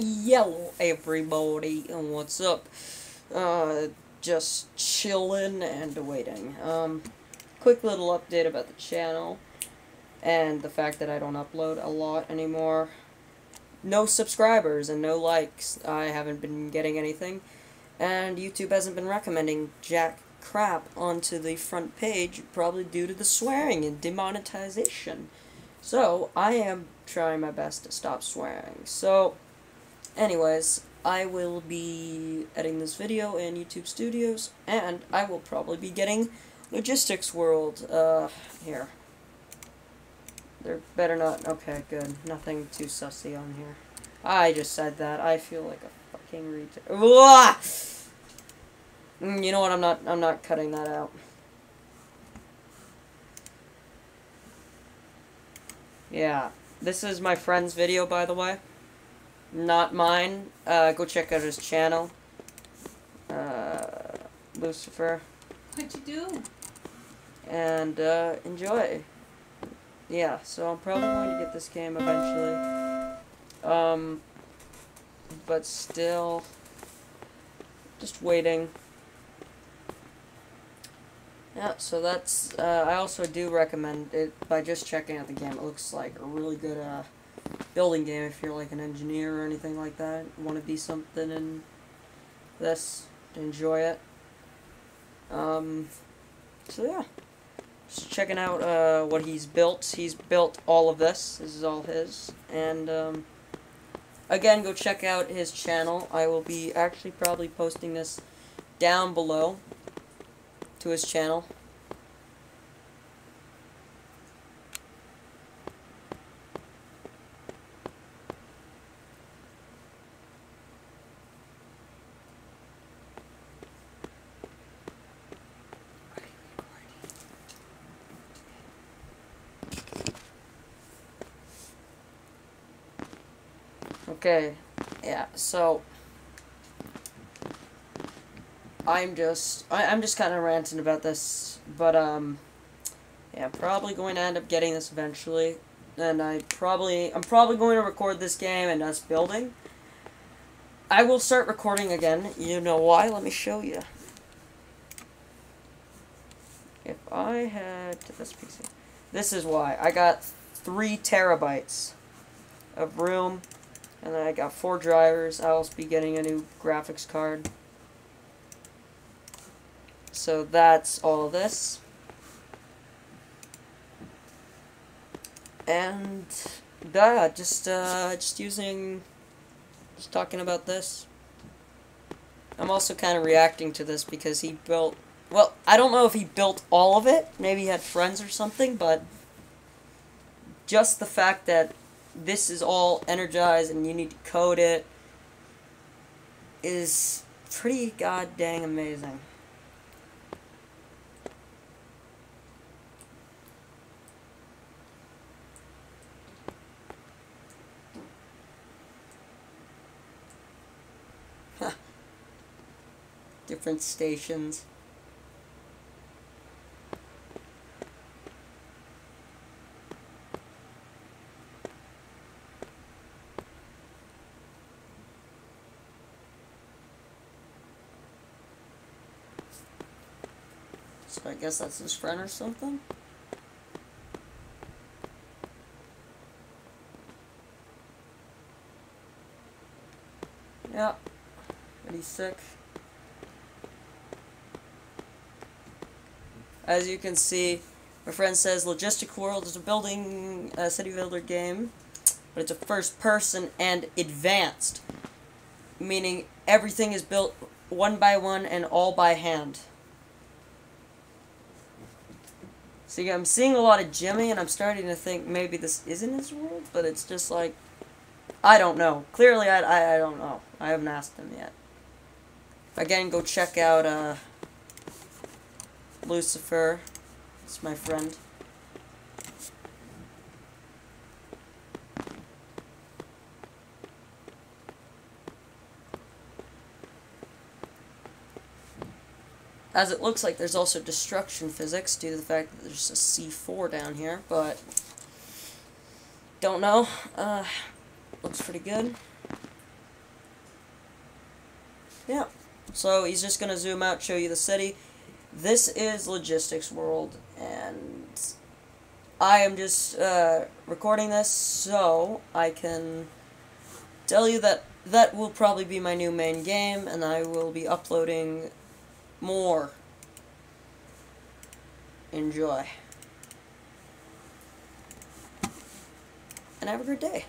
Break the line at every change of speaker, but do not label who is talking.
Yellow, everybody, and what's up? Uh, just chilling and waiting. Um, quick little update about the channel and the fact that I don't upload a lot anymore. No subscribers and no likes. I haven't been getting anything, and YouTube hasn't been recommending jack crap onto the front page, probably due to the swearing and demonetization. So, I am trying my best to stop swearing. So, Anyways, I will be editing this video in YouTube Studios, and I will probably be getting Logistics World, uh, here. There better not, okay, good. Nothing too sussy on here. I just said that. I feel like a fucking retard. Mm, you know what, I'm not, I'm not cutting that out. Yeah, this is my friend's video, by the way not mine. Uh, go check out his channel. Uh, Lucifer.
What'd you do?
And uh, enjoy. Yeah, so I'm probably going to get this game eventually. Um, but still, just waiting. Yeah, so that's, uh, I also do recommend it by just checking out the game. It looks like a really good, uh, building game if you're like an engineer or anything like that. Want to be something in this enjoy it. Um, so yeah, just checking out uh, what he's built. He's built all of this. This is all his. And um, again, go check out his channel. I will be actually probably posting this down below to his channel. Okay, yeah, so I'm just I, I'm just kind of ranting about this, but um, yeah, I'm probably going to end up getting this eventually, and I probably I'm probably going to record this game and us building. I will start recording again. You know why? Let me show you. If I had this PC, this is why I got three terabytes of room and then I got four drivers. I'll also be getting a new graphics card. So that's all of this. And yeah, just uh, just using, just talking about this. I'm also kind of reacting to this because he built, well, I don't know if he built all of it. Maybe he had friends or something, but just the fact that this is all energized and you need to code it is pretty god dang amazing. Different stations. So I guess that's his friend or something? Yeah. But he's sick. As you can see, my friend says Logistic World is a building, city builder game, but it's a first person and advanced, meaning everything is built one by one and all by hand. Yeah, I'm seeing a lot of Jimmy, and I'm starting to think maybe this isn't his world, but it's just like, I don't know. Clearly, I, I, I don't know. I haven't asked him yet. Again, go check out uh, Lucifer. It's my friend. As it looks like there's also destruction physics due to the fact that there's a C4 down here, but don't know. Uh, looks pretty good. yeah. So he's just gonna zoom out, show you the city. This is Logistics World, and I am just uh, recording this so I can tell you that that will probably be my new main game, and I will be uploading more. Enjoy. And have a great day.